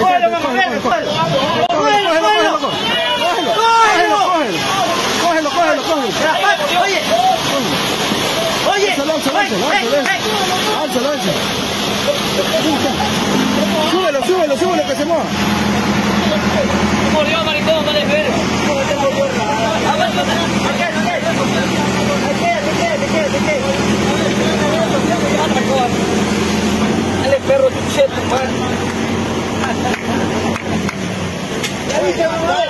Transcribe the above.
¡Cógelo, ¡Cógelo! ¡Cógelo, cógelo! ¡Cógelo! ¡Cógelo, ¡Oye! ¡Súbelo, súbelo, súbelo que se mueva! ¡Murió, maricón! Dale, perro, cheto, mano. Let's go.